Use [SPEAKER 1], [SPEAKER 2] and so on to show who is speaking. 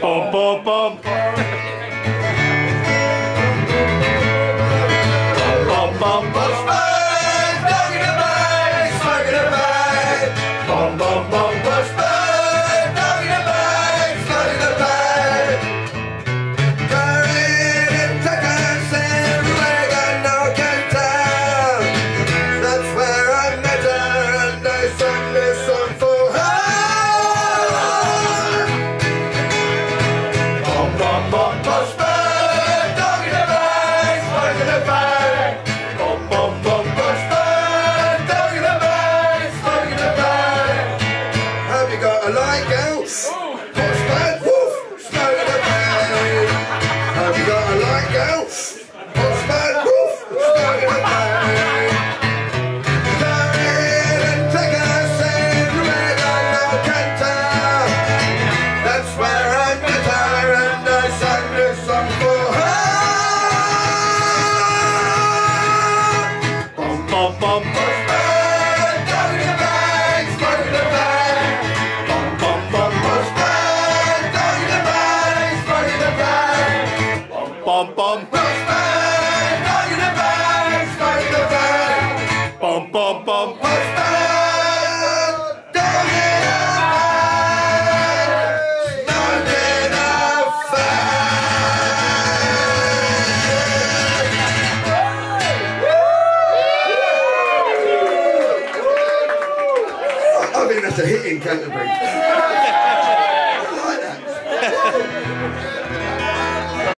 [SPEAKER 1] Bum, bum, bum.
[SPEAKER 2] Spike in the bag.
[SPEAKER 1] Bum, bum, bum.
[SPEAKER 2] Postman, dog in the bag, spike in the bag. Have you got a girl? Postman,
[SPEAKER 1] Bum,
[SPEAKER 2] dog in the bag, the bag.
[SPEAKER 1] Bum, bum,
[SPEAKER 2] the bag, the bag.
[SPEAKER 1] Bum, bum.
[SPEAKER 2] Think that's a hit in Canterbury.